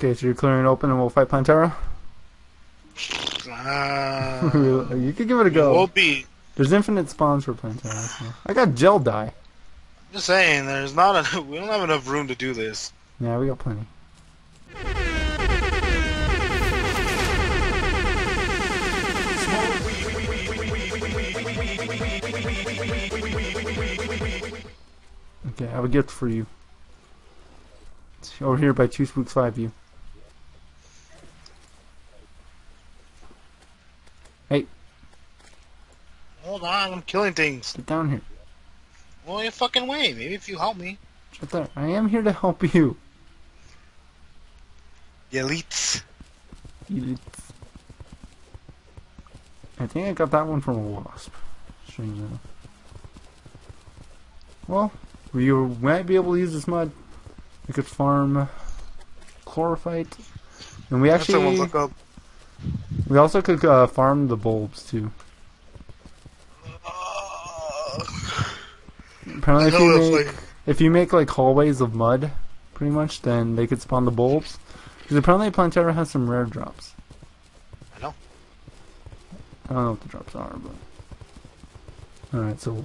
Okay, so you're clearing it open and we'll fight Plantera? Uh, you could give it a go. Will be. There's infinite spawns for Plantera. So. I got gel dye. Just saying, there's not enough. We don't have enough room to do this. Yeah, we got plenty. Okay, I have a gift for you. It's over here by Two Spooks 5 View. Hey, Hold on, I'm killing things. get down here. Well, you fucking way. Maybe if you help me. There. I am here to help you. You elites. I think I got that one from a wasp. Strange enough. Well, we might be able to use this mud. We could farm chlorophyte. And we actually, we also could uh, farm the bulbs too. Uh, Apparently, if you make like if you make like hallways of mud, pretty much, then they could spawn the bulbs. Because apparently Plantera has some rare drops. I know. I don't know what the drops are, but alright. So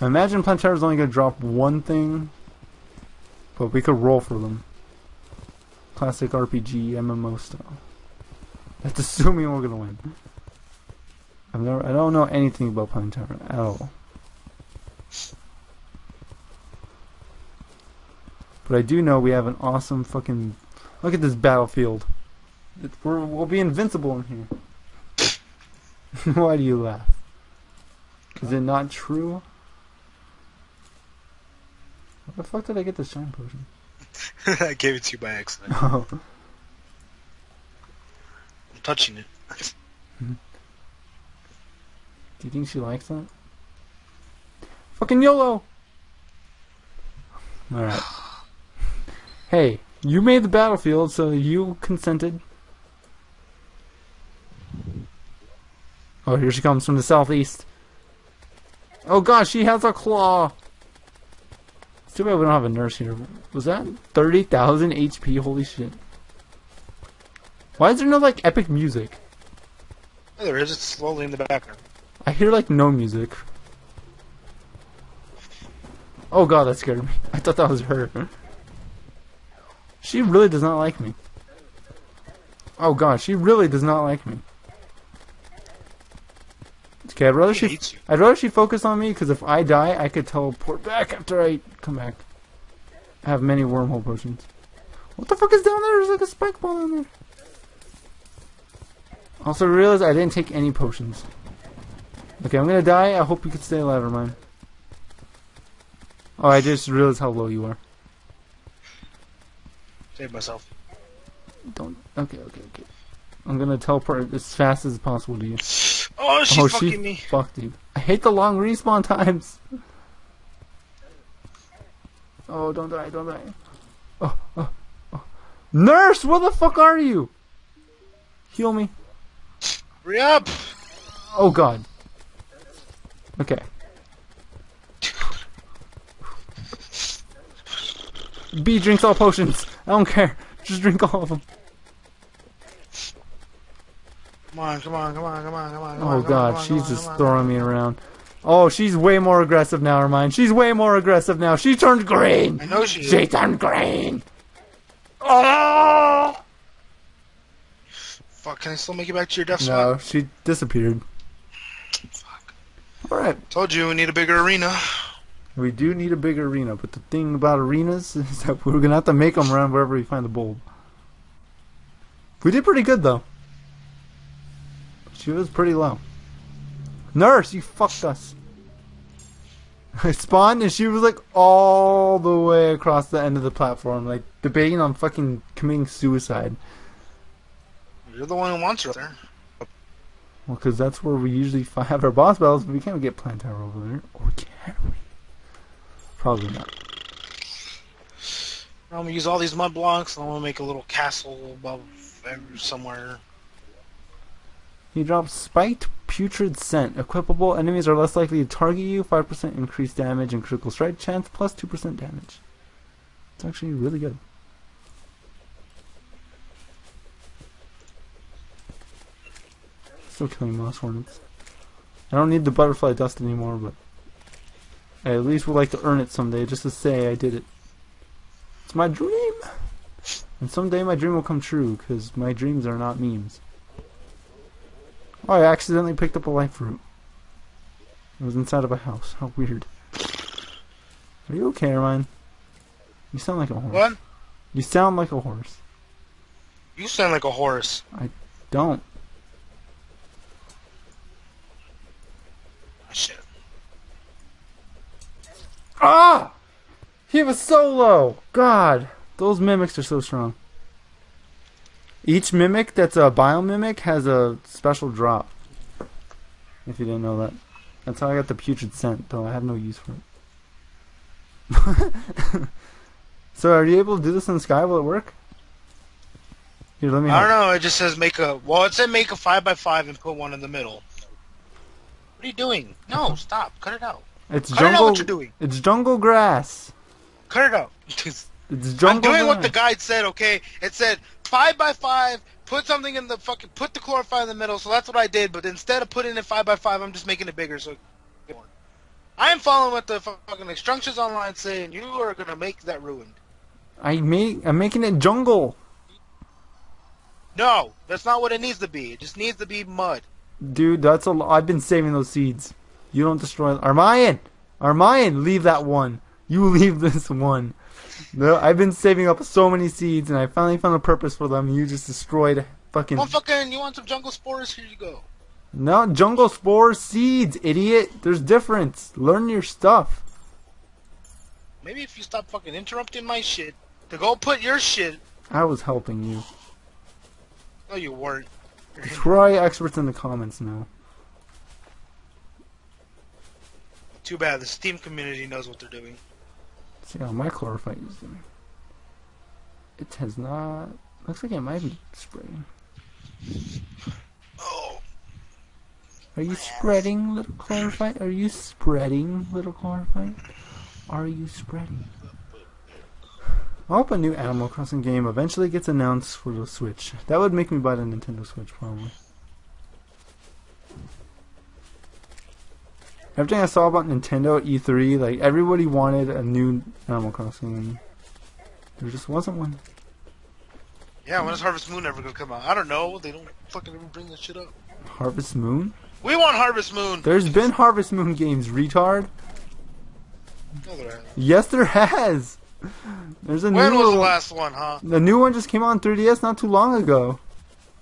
I imagine Plantera's only gonna drop one thing, but we could roll for them. Classic RPG MMO style. That's assuming we're gonna win. I've never. I don't know anything about Plantera at all. But I do know we have an awesome fucking. Look at this battlefield. It, we're, we'll be invincible in here. Why do you laugh? Is it not true? What the fuck did I get this shine potion? I gave it to you by accident. Oh, I'm touching it. Hmm. do you think she likes that? Fucking YOLO! Alright. Hey, you made the battlefield, so you consented. Oh, here she comes from the southeast. Oh gosh, she has a claw! It's too bad we don't have a nurse here. Was that 30,000 HP? Holy shit. Why is there no, like, epic music? There is. It's slowly in the background. I hear, like, no music. Oh god, that scared me. I thought that was her. She really does not like me. Oh god, she really does not like me. Okay, I'd rather She she. I'd rather she focus on me because if I die, I could teleport back after I come back. I have many wormhole potions. What the fuck is down there? There's like a spike ball down there. Also realized I didn't take any potions. Okay, I'm gonna die. I hope you can stay alive, or mine. Oh, I just realized how low you are. Save myself. Don't. Okay, okay, okay. I'm gonna teleport as fast as possible to you. Oh, she's oh, fucking she me. fucked you. I hate the long respawn times. Oh, don't die, don't die. Oh, oh, oh. Nurse, where the fuck are you? Heal me. Hurry up! Oh god. Okay. B drinks all potions. I don't care. Just drink all of them. Come on, come on, come on, come on, come on. come Oh on, god, on, she's on, just throwing me around. Oh, she's way more aggressive now, Hermione. She's way more aggressive now. She turned green. I know she is. She turned green. Oh! Fuck, can I still make it back to your death No, spot? she disappeared. Fuck. Alright. Told you we need a bigger arena. We do need a big arena, but the thing about arenas is that we're gonna have to make them around wherever we find the bulb. We did pretty good though. She was pretty low. Nurse, you fucked us. I spawned and she was like all the way across the end of the platform, like debating on fucking committing suicide. You're the one who wants her there. Well, because that's where we usually have our boss battles, but we can't get Plantera over there. Or can we? Probably not. I'm gonna use all these mud blocks and I'm gonna make a little castle above somewhere. He drops spiked putrid scent. Equipable enemies are less likely to target you. 5% increased damage and critical strike chance plus 2% damage. It's actually really good. Still killing moss hornets. I don't need the butterfly dust anymore, but I at least would like to earn it someday, just to say I did it. It's my dream, and someday my dream will come true, because my dreams are not memes. Oh, I accidentally picked up a life fruit. It was inside of a house. How weird. Are you okay, Ryan? You sound like a horse. What? You sound like a horse. You sound like a horse. I don't. Shit. Ah! He was so low. God, those mimics are so strong. Each mimic that's a biomimic has a special drop. If you didn't know that. That's how I got the putrid scent, though I have no use for it. so are you able to do this in the sky? Will it work? Here, let me I don't know. It just says make a. Well, it said make a five by five and put one in the middle. What are you doing? No, stop. Cut it out. It's Cut it out jungle. what you're doing. It's jungle grass. Cut it out. It's jungle I'm doing what the guide said. Okay, it said five by five. Put something in the fucking. Put the chlorophyll in the middle. So that's what I did. But instead of putting it five by five, I'm just making it bigger. So. I am following what the fucking instructions online say, and you are gonna make that ruined. I make. I'm making it jungle, No, that's not what it needs to be. It just needs to be mud. dude. That's a. I've been saving those seeds. You don't destroy. Armyan, Armyan, leave that one. You leave this one. No, I've been saving up so many seeds, and I finally found a purpose for them. You just destroyed fucking. Well, fucking, you want some jungle spores? Here you go. No, jungle spores, seeds, idiot. There's difference. Learn your stuff. Maybe if you stop fucking interrupting my shit to go put your shit. I was helping you. No, you weren't. Try experts in the comments now. Too bad. The Steam community knows what they're doing. See how my chlorophyte is doing. It has not. Looks like it might be spreading. Oh, Are you spreading, little chlorophyte? Are you spreading, little chlorophyte? Are you spreading? I hope a new Animal Crossing game eventually gets announced for the Switch. That would make me buy the Nintendo Switch, probably. Everything I saw about Nintendo E3, like everybody wanted a new Animal Crossing, there just wasn't one. yeah. When is Harvest Moon ever gonna come out? I don't know. They don't fucking ever bring that shit up. Harvest Moon? We want Harvest Moon. There's been Harvest Moon games, retard. No, there. Yes, there has. There's a When new was the one. last one, huh? The new one just came out on 3DS not too long ago.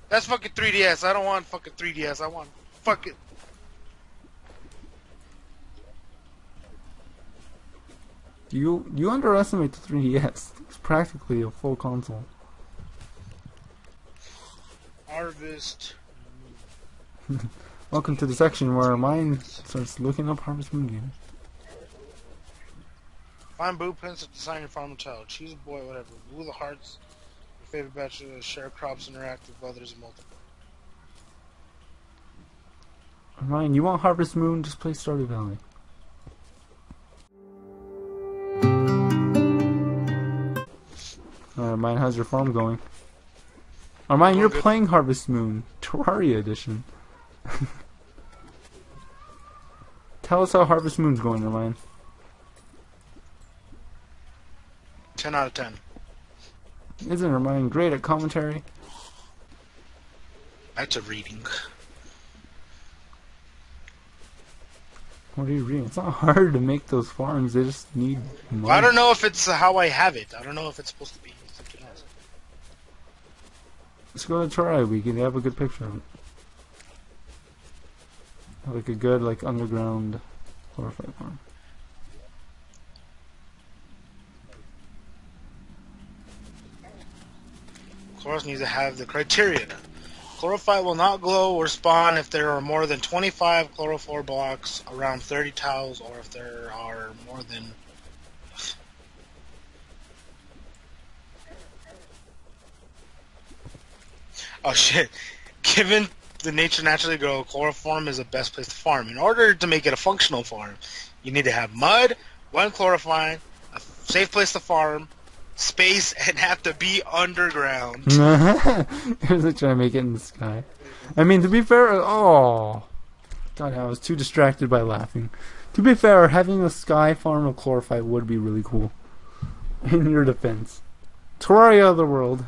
That's fucking 3DS. I don't want fucking 3DS. I want fucking. You you underestimate the 3DS. It's practically a full console. Harvest. Welcome to the section where mine starts looking up Harvest Moon games. Find blueprints of design your farm child. Choose a boy, whatever. Blue the hearts. Your favorite bachelor. Share crops. Interact with others. and Multiple. Ryan, you want Harvest Moon? Just play Stardew Valley. Uh, mine, how's your farm going? Oh, mine, you're good. playing Harvest Moon, Terraria edition. Tell us how Harvest Moon's going, Ryan. 10 out of 10. Isn't Ryan great at commentary? That's a reading. What are you reading? It's not hard to make those farms. They just need money. I don't know if it's how I have it. I don't know if it's supposed to be. Let's go to Terraria Wiki and have a good picture of it. Like a good, like underground chlorophyte farm. Chloros needs to have the criteria. Chlorophyte will not glow or spawn if there are more than 25 chlorophyll blocks around 30 tiles or if there are more than Oh shit. Given the nature naturally grow, chloroform is the best place to farm. In order to make it a functional farm, you need to have mud, one chlorophyte, a safe place to farm, space, and have to be underground. Like trying to make it in the sky. I mean, to be fair, oh, God, I was too distracted by laughing. To be fair, having a sky farm of chlorophyte would be really cool. In your defense, Terraria of the world.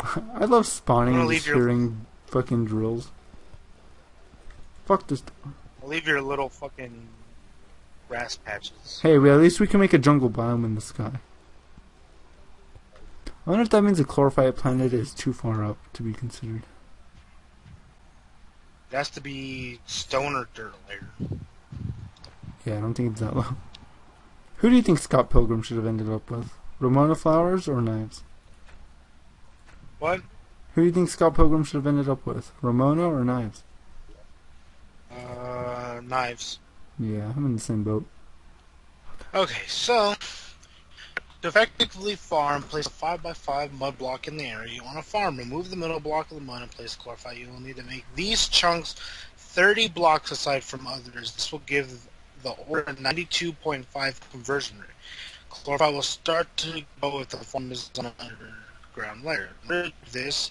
I love spawning and just leave your- hearing fucking drills. Fuck this. I'll leave your little fucking grass patches. Hey, well, at least we can make a jungle biome in the sky. I wonder if that means a chlorophyte planet is too far up to be considered. It has to be stone or dirt layer. Yeah, I don't think it's that low. Who do you think Scott Pilgrim should have ended up with? Ramona Flowers or Knives? What? Who do you think Scott Pilgrim should have ended up with? Ramona or Knives? Uh, knives. Yeah, I'm in the same boat. Okay, so to effectively farm, place a 5x5 mud block in the area you want to farm. Remove the middle block of the mud and place chlorophyte. You will need to make these chunks 30 blocks aside from others. This will give the order a 92.5 conversion rate. Chlorophyte will start to go if the farm is on an underground layer. This,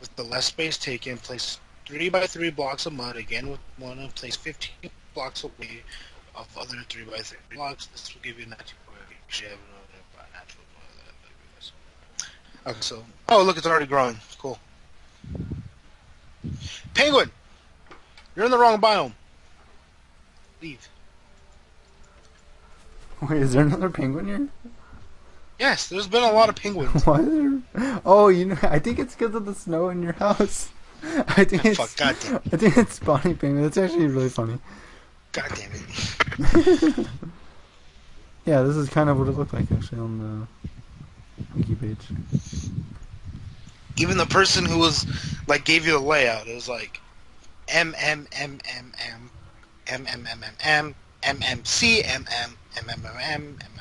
with the less space taken, place 3 by 3 blocks of mud again with one and place 15 blocks away of other 3 by 3 blocks. This will give you 90 Okay, so oh look, it's already growing. Cool. Penguin, you're in the wrong biome. Leave. Wait, is there another penguin here? Yes, there's been a lot of penguins. Why there? Oh, you know, I think it's because of the snow in your house. I think it's. Fuck, goddamn. I think it's spawning penguin. That's actually really funny. God damn it. Yeah, this is kind of what it looked like actually on the wiki page. Even the person who was like gave you the layout, it was like M M M M M M M M M M M M C M M M M M M M M.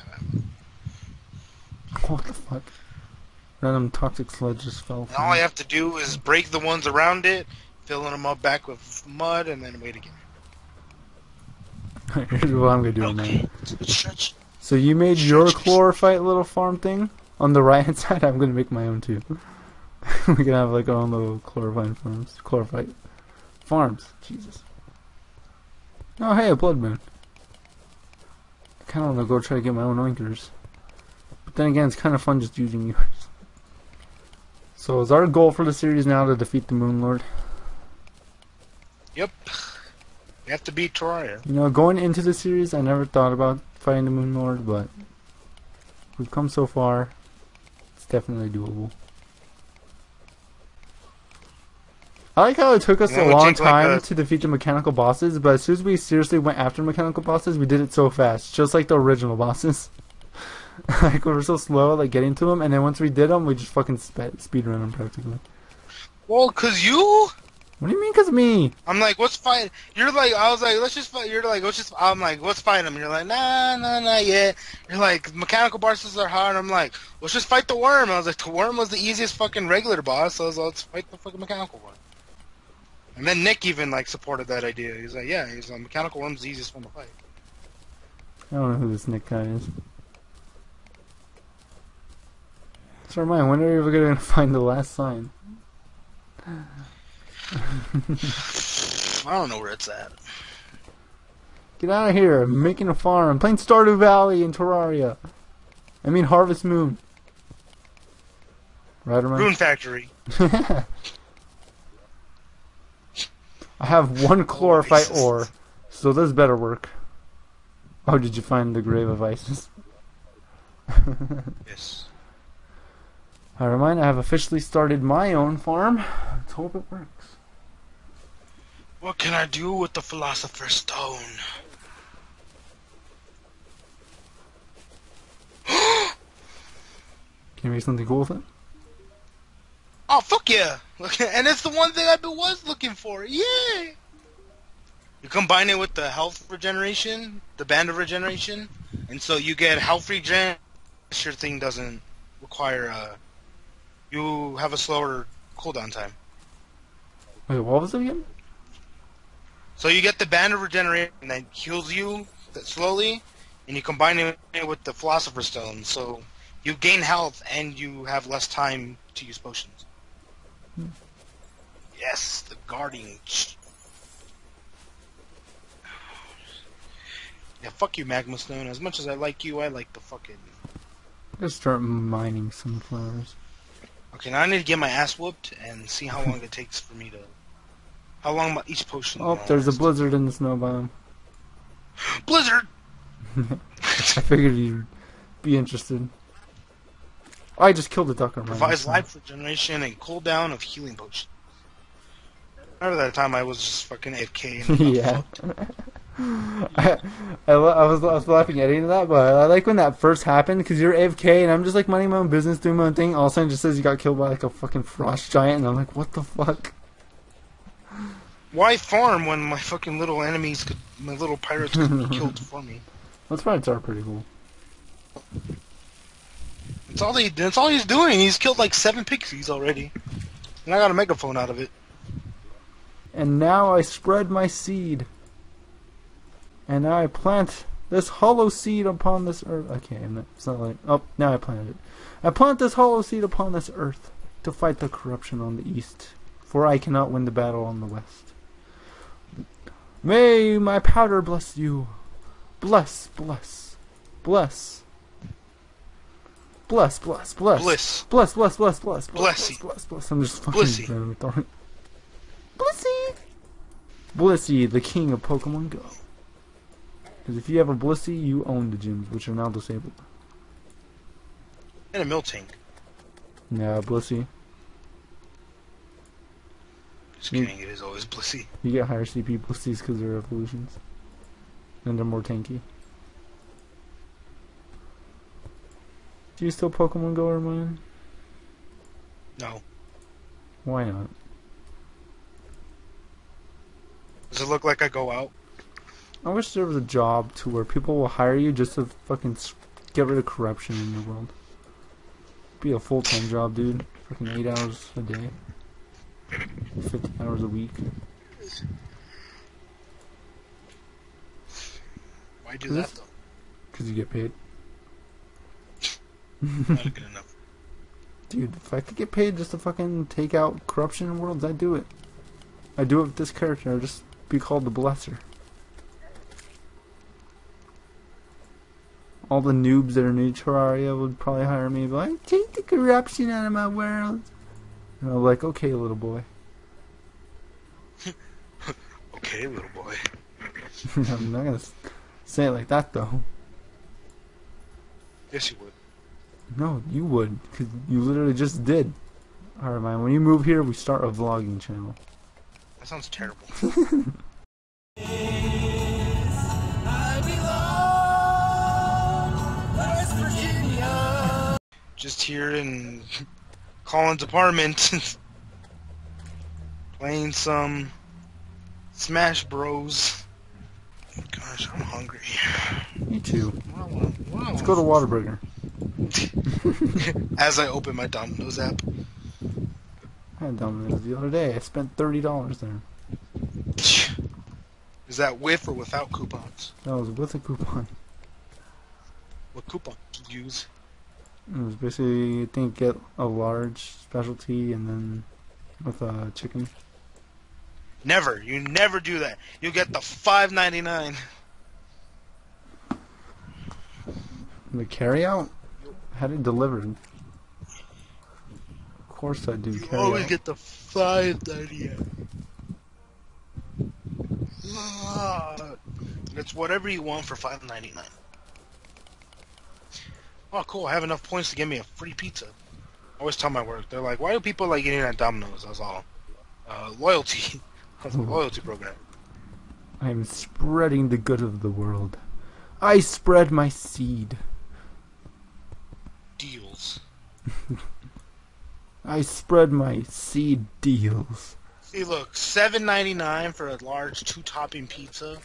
What the fuck? Random toxic sludge just fell. All. I have to do is break the ones around it, filling them up back with mud, and then wait again. Here's what I'm gonna do. Okay. Stretch. So you made your chlorophyte little farm thing on the right hand side. I'm gonna make my own too. we can have like our own little chlorophyte farms. Chlorophyte farms. Jesus. Oh hey, a blood moon. I kind of want to go try to get my own oinkers. But then again, it's kind of fun just using yours. So is our goal for the series now to defeat the Moon Lord? Yep. We have to beat Terraria. You know, going into the series, I never thought about fighting the Moon Lord, but we've come so far. It's definitely doable. I like how it took us You know, a long takes, like, time a- to defeat the mechanical bosses, but as soon as we seriously went after mechanical bosses, we did it so fast, just like the original bosses. like we were so slow, like getting to them, and then once we did them, we just fucking spe- speed run them practically. Well, cause you, What do you mean, cause me? I'm like, what's fight? You're like, I was like, let's just fight. You're like, let's just. I'm like, let's fight him. You're like, nah, nah, nah, yeah. You're like, mechanical bosses are hard. I'm like, let's just fight the worm. I was like, the worm was the easiest fucking regular boss. So I was like, let's fight the fucking mechanical one. And then Nick even like supported that idea. He's like, yeah, he's like, mechanical worm's the easiest one to fight. I don't know who this Nick guy is. So when are you ever gonna find the last sign? I don't know where it's at. Get out of here! I'm making a farm. I'm playing Stardew Valley in Terraria. I mean Harvest Moon. Right, Rune Rune? Factory. I have one chlorophyte racist. ore, so this better work. Oh, did you find the Grave of Isis? Yes. I remind, I have officially started my own farm. Let's hope it works. What can I do with the Philosopher's Stone? Can you make something cool with it? Oh fuck yeah! and it's the one thing I was looking for. Yay! You combine it with the health regeneration, the band of regeneration, and so you get health regen. Your thing doesn't require uh You have a slower cooldown time. Wait, what was it again? So you get the band of regeneration that heals you that slowly, and you combine it with the Philosopher's Stone, so you gain health and you have less time to use potions. Hmm. Yes, the guarding. Yeah, fuck you, Magma Stone. As much as I like you, I like the fucking. Just start mining sunflowers. Okay, now I need to get my ass whooped and see how long it takes for me to. How long my, each potion. Oh, there's a blizzard in the snow biome. blizzard. I figured you'd be interested. I just killed a duck on my Provides life regeneration and cooldown of healing potion. Remember that time I was just fucking AFK and yeah. I, I, I was I was laughing at any of that, but I like when that first happened because you're AFK and I'm just like minding my own business, doing my own thing. All of a sudden, it just says you got killed by like a fucking frost giant, and I'm like, what the fuck? Why farm when my fucking little enemies could, my little pirates could be killed for me? Those fights are pretty cool. That's all he. That's all he's doing. He's killed like seven pixies already, and I got a megaphone out of it. And now I spread my seed. And now I plant this hollow seed upon this earth. Okay, it's not like. Oh, now I planted it. I plant this hollow seed upon this earth to fight the corruption on the east, for I cannot win the battle on the west. May my powder bless you. Bless, bless, bless. Bless, bless, bless. Bliss. Bless, bless, bless, bless, bless, Blessy. bless, bless, bless. I'm just fucking Blissy. Blissy. Blissey, the king of Pokemon Go. Because if you have a Blissey, you own the gyms, which are now disabled. And a Miltank. Yeah, Blissey. Just kidding. It is always blissy. You get higher CP Blissies because they're evolutions. And they're more tanky. Do you still Pokemon Go or mine? No. Why not? Does it look like I go out? I wish there was a job to where people will hire you just to fucking get rid of corruption in the world. Be a full time job, dude. Fucking eight hours a day. 50 hours a week. Why do that this- though? Because you get paid. Not good enough. Dude, if I could get paid just to fucking take out corruption in worlds, I'd do it. I'd do it with this character. I'd just be called the Blesser. All the noobs that are new to Terraria would probably hire me, but like, take the corruption out of my world. And I'm like, okay, little boy. Okay, little boy. I'm not gonna say it like that though. Yes, you would. No, you would, because you literally just did. Alright, man, when you move here, we start a vlogging channel. That sounds terrible. Just here in Caulin's apartment, playing some Smash Bros. Gosh, I'm hungry. Me too. I want- Let's go to Whataburger. As I open my Domino's app. I had Domino's the other day. I spent thirty dollars there. Is that with or without coupons? That was with a coupon. What coupon did you use? It was basically, I think, get a large specialty and then with a chicken. Never. You never do that. You get the five ninety nine. The carry out had it delivered. Of course I do You carry always out. get the five ninety nine. Ah. It's whatever you want for five ninety nine. Oh, cool! I have enough points to give me a free pizza. I always tell my work, they're like, "Why do people like eating at Domino's?" That's all. Uh, loyalty. That's a loyalty program. I am spreading the good of the world. I spread my seed. Deals. I spread my seed deals. See, look, seven ninety nine for a large two topping pizza,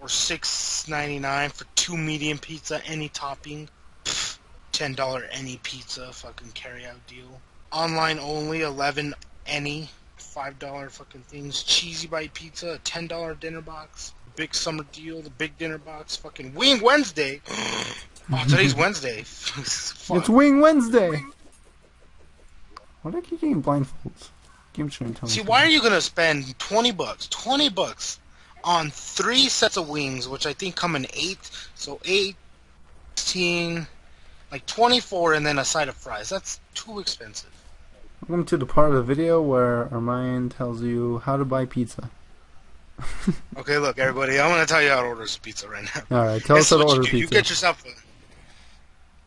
or six ninety nine for two medium pizza, any topping. Pfft. Ten dollar any pizza, fucking carry out deal. Online only, eleven any. Five dollar fucking things. Cheesy bite pizza, a ten dollar dinner box. Big summer deal, the big dinner box. Fucking Wing Wednesday. oh, today's Wednesday. It's Wing Wednesday. Why do I keep getting blindfolds? Game Train. Tell me See, something. why are you gonna spend twenty bucks, twenty bucks, on three sets of wings, which I think come in eight, so eighteen, like twenty-four, and then a side of fries? That's too expensive. Welcome to the part of the video where Armyan tells you how to buy pizza. Okay, look, everybody, I'm gonna tell you how to order some pizza right now. All right, tell This us how to order you do. You get yourself. A,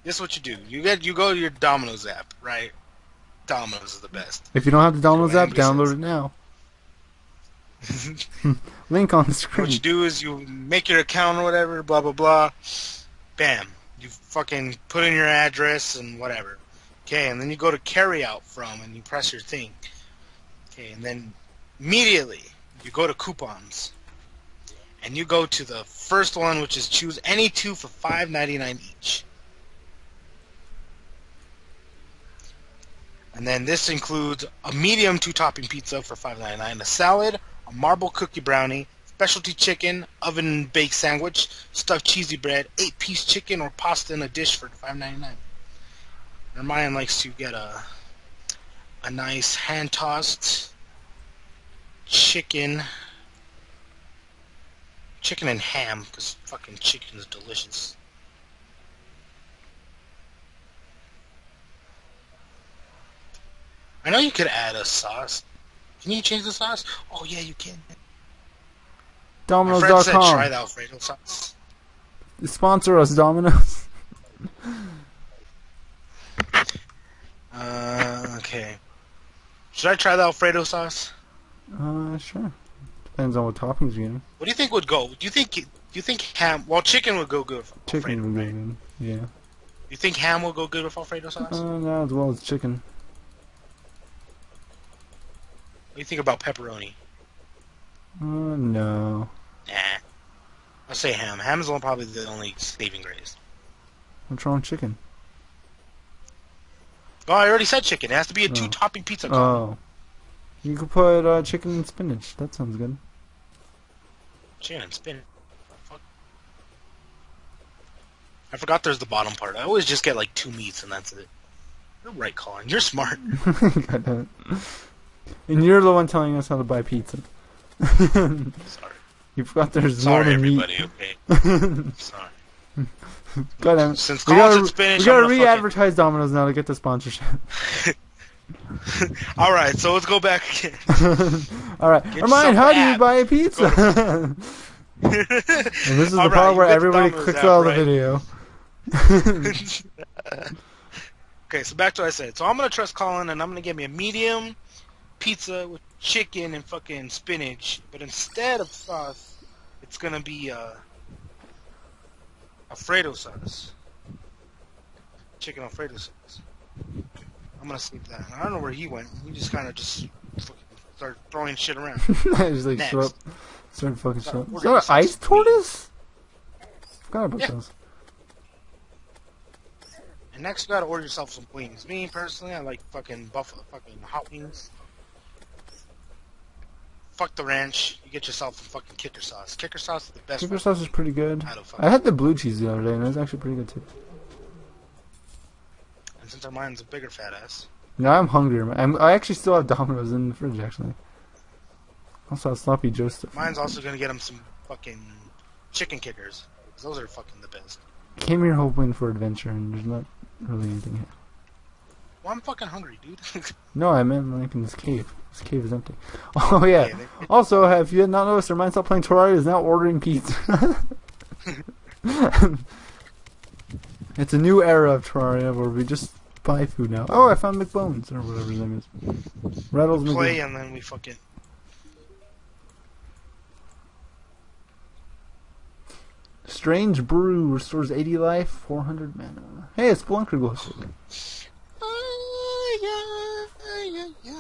this is what you do. You get you go to your Domino's app, right? Domino's is the best. If you don't have the Domino's app, download says. it now. Link on the what screen. you do is you make your account or whatever, blah blah blah. Bam. You fucking put in your address and whatever. Okay, and then you go to carry out from and you press your thing. Okay, and then immediately you go to coupons. And you go to the first one which is choose any two for five ninety nine each. And then this includes a medium two topping pizza for five ninety nine, a salad, marble cookie brownie, specialty chicken, oven baked sandwich, stuffed cheesy bread, eight piece chicken or pasta in a dish for five ninety nine. Ryan likes to get a a nice hand tossed chicken chicken and ham because fucking chicken is delicious. I know you could add a sauce. Can you change the sauce? Oh yeah, you can. My friend said try Domino's.com. the Alfredo sauce. Sponsor us, Domino's. Uh, okay. Should I try the Alfredo sauce? Uh, sure. Depends on what toppings you're. What do you think would go? Do you think do you think ham? Well, chicken would go good with Chicken Alfredo, would be right? good. Yeah. You think ham will go good with Alfredo sauce? Uh, not as well as chicken. Do you think about pepperoni? Uh, no. Nah. I'll say ham. Ham is probably the only saving grace. What's wrong with chicken? Oh, I already said chicken. It has to be a Oh. two-topping pizza. combo. Oh. You could put uh, chicken and spinach. That sounds good. Chicken and spinach. Fuck. I forgot there's the bottom part. I always just get like two meats and that's it. You're right, Caulin. You're smart. God damn it. And you're the one telling us how to buy pizza. Sorry. you forgot there's Sorry, more than meat. Okay. Sorry. God damn it. Since We gotta, we gotta gonna fucking- re-advertise Domino's now to get the sponsorship. All right, so let's go back again. All right, Get Remind, how do you buy a pizza? and this is the All right, part where everybody clicks out of right? the video. okay, so back to what I said. So I'm gonna trust Caulin, and I'm gonna get me a medium pizza with chicken and fucking spinach, but instead of sauce, it's gonna be uh, Alfredo sauce, chicken Alfredo sauce. I'm gonna sleep that. I don't know where he went. He just kind of just fucking started throwing shit around. I just like Next. shut up. Start fucking. We're Is that an ice tortoise? Forgot about Yeah. those. And next, you gotta order yourself some wings. Me personally, I like fucking buffalo, fucking hot wings. Fuck the ranch. You get yourself some fucking kicker sauce. Kicker sauce is the best. Kicker sauce is pretty good. out of fucking. I had the blue cheese the other day, and it was actually pretty good too. And since our mine's a bigger fat ass. Now I'm hungry. man. I'm, I actually still have Domino's in the fridge, actually. Also, have sloppy Joe stuff. Mine's also gonna get him some fucking chicken kickers. Those are fucking the best. Came here hoping for adventure, and there's not really anything here. Well, I'm fucking hungry, dude. No, I meant like in this cave. This cave is empty. Oh yeah. They- Also, have you had not noticed our mind stop playing Terraria is now ordering pizza? it's a new era of Terraria where we just buy food now. Oh, I found McBones or whatever his name is. Rattles play McBones. and then we fucking. Strange Brew restores 80 life, 400 mana. Hey, it's Glow.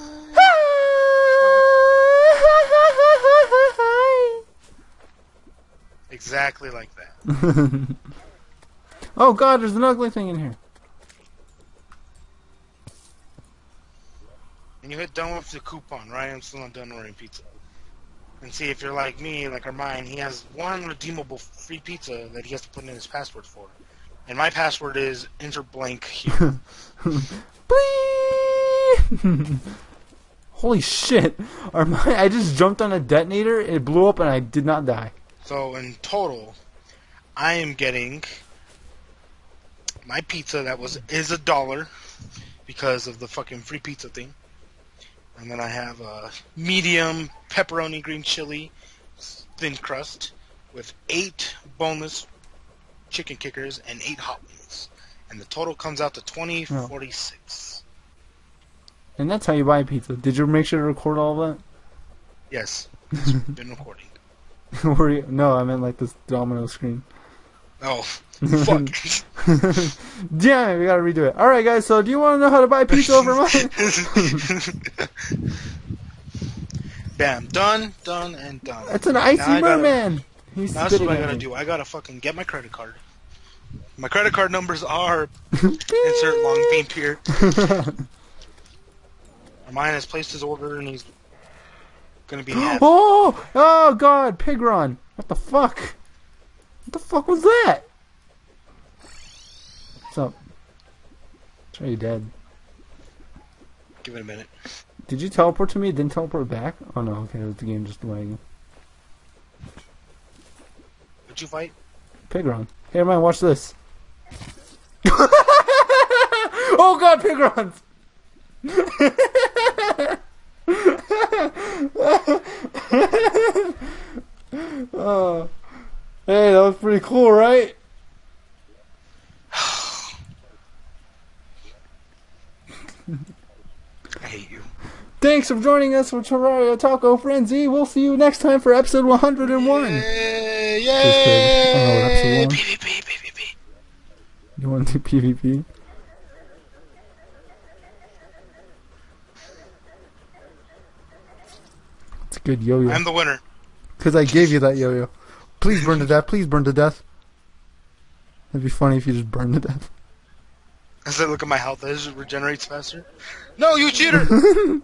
Exactly like that. oh god, there's an ugly thing in here. And you hit done with the coupon, right? I'm still not done ordering pizza. And see if you're like me, like our Armyan, he has one redeemable free pizza that he has to put in his password for. And my password is enter blank here. Bleep! Holy shit! Mi- I just jumped on a detonator, it blew up, and I did not die. So in total, I am getting my pizza that was is a dollar because of the fucking free pizza thing, and then I have a medium pepperoni green chili thin crust with eight boneless chicken kickers and eight hot wings, and the total comes out to twenty forty six. And that's how you buy pizza. Did you make sure to record all that? Yes, it's been recording. Were you, no, I meant like this domino screen. Oh, fuck. Damn it, we gotta redo it. Alright, guys, so do you want to know how to buy pizza over mine? Bam, done, done, and done. That's an icy Now merman. He's Now that's what I gotta do. I gotta fucking get my credit card. My credit card numbers are insert long beam here. Mine has placed his order and he's gonna be. Oh! Oh god, Pigron! What the fuck? What the fuck was that? What's up? Are you dead? Give it a minute. Did you teleport to me? Didn't teleport back? Oh no, okay, was the game just lagging. Would you fight? Pigron. Hey man, watch this. oh god, pig runs! Oh. Hey, that was pretty cool, right? I hate you. Thanks for joining us for Terraria Taco Frenzy. We'll see you next time for episode 101. Yay! Just kidding. I don't know what episode Yay! one. PvP, PvP. You want to do PvP? It's a good yo-yo. I'm the winner. Because I gave you that yo-yo. Please burn to death. Please burn to death. It'd be funny if you just burned to death. As I look at my health, it regenerates faster. No, you cheater!